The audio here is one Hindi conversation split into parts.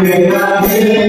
Hare Hare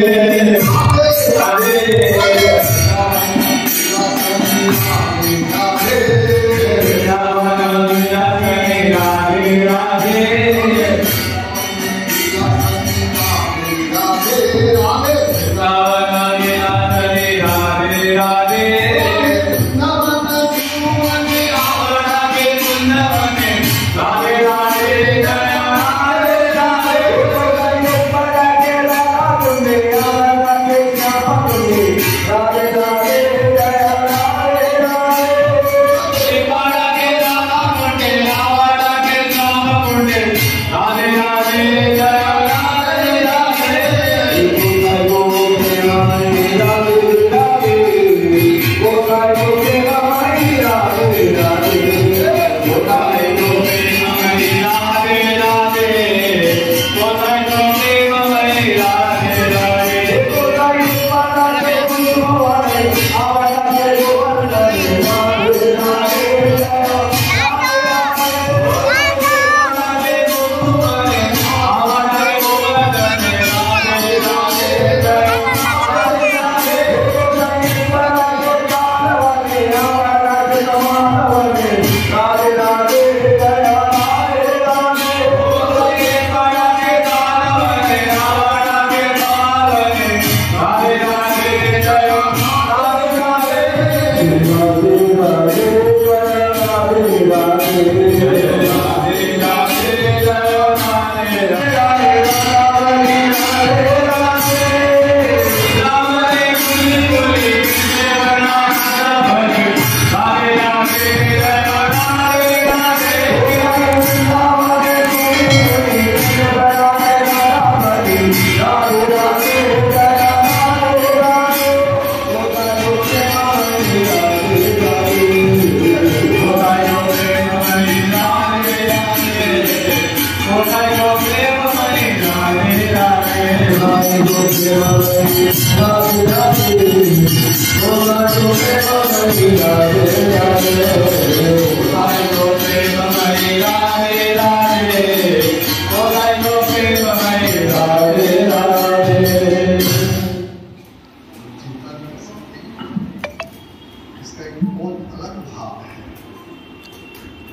इसका एक बहुत अलग भाव है।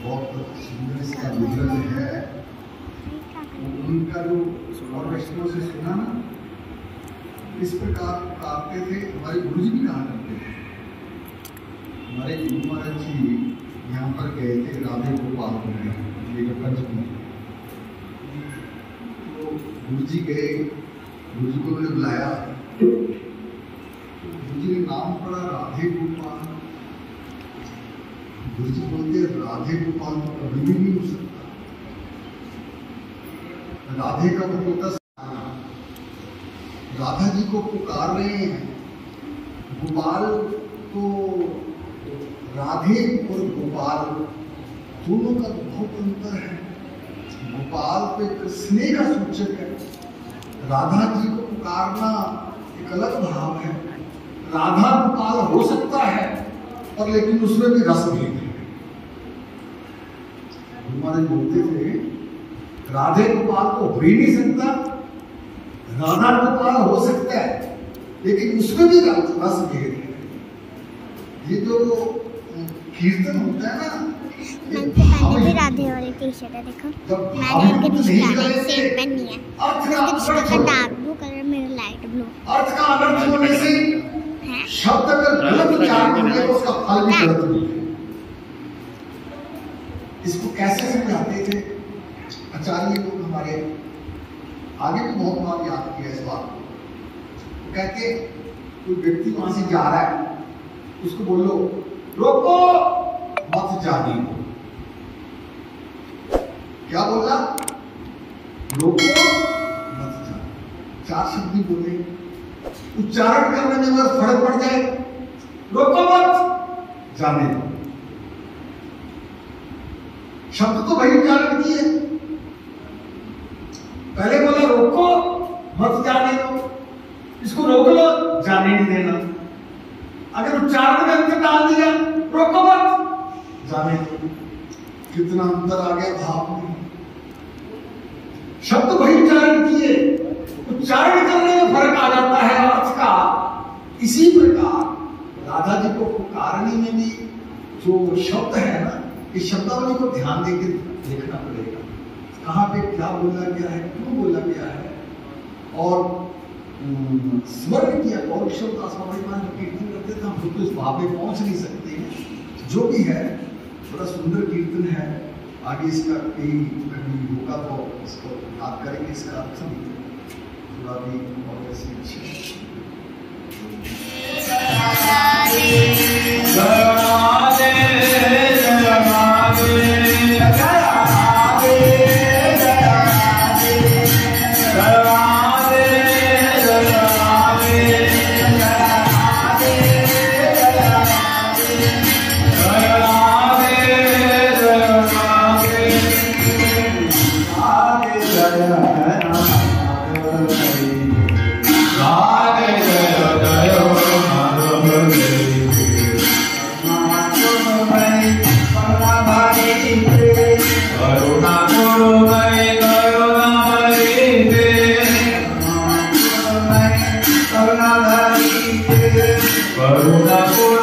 बहुत सुंदर इसका विवरण है। उनका जो और वैष्णव से सुना ना, इस प्रकार गाते थे, हमारे गुरु जी भी कहा करते थे हमारे गुरु महाराज जी यहाँ पर गए थे, राधे गोपाल पंचमी तो गुरु जी गए गुरु जी को उन्होंने बुलाया। गुरु जी ने नाम पढ़ा, राधे गोपाल। गुरु जी बोलते राधे गोपाल तो कभी भी नहीं हो सकता। राधे का मतलब होता राधा जी को पुकार रहे हैं। गोपाल तो राधे और गोपाल दोनों का बहुत अंतर है। गोपाल तो एक स्नेह का सूचक है। राधा जी को पुकारना एक अलग भाव है। राधा गोपाल हो सकता है, पर लेकिन उसमें भी रस है हमारे बोलते थे राधे गोपाल तो हो ही नहीं सकता राधा गोपाल हो सकता है लेकिन उसमें भी रस भेद है। ये जो तो कीर्तन होता है ना मैंने पहले भी राधे वाली टी शर्ट है देखो। मैंने इनके नीचे है सेम पहनी है। इसके शर्ट का डार्क ब्लू कलर मेरा लाइट ब्लू अर्थ का अनर्थ होने से शब्द अगर गलत उच्चारण होंगे तो उसका फल भी गलत होगा इसको कैसे समझाते थे? आचार्य लोग हमारे आगे भी बहुत बार याद किया इस बात को। कहते कोई व्यक्ति वहाँ से जा रहा है, उसको बोलो, रोको, मत जाने को क्या बोला? रोको, मत जाने चार शब्द ही बोले। उच्चारण करने में अगर फ़र्क पड़ जाए, रोको, मत जाने दो। शब्द तो वही उच्चारण किए पहले बोला, रोको, मत जाने दो। इसको रोक लो, जाने नहीं देना। अगर उच्चारण में अंतर डाल दिया, रोको मत, जाने दो। कितना अंतर आ गया भाव में। शब्द वही उच्चारण किए उच्चारण करने में फ़र्क आ जाता है अर्थ का। इसी प्रकार राधा जी को पुकारने में भी जो शब्द है ना इस शब्दावली को ध्यान देकर देखना पड़ेगा। कहाँ पे क्या बोला गया है, क्यों बोला गया है? और स्वर्ग किया पौरुष शब्द आसमान कीर्तन करते थे हम तो इस भाव में पहुँच नहीं सकते हैं। जो भी है, बड़ा सुंदर कीर्तन है। आगे इसका कहीं कभी होगा तो इसको याद करेंगे इसका अर्थ थोड़ा भी और ऐसी अच्छी Varuna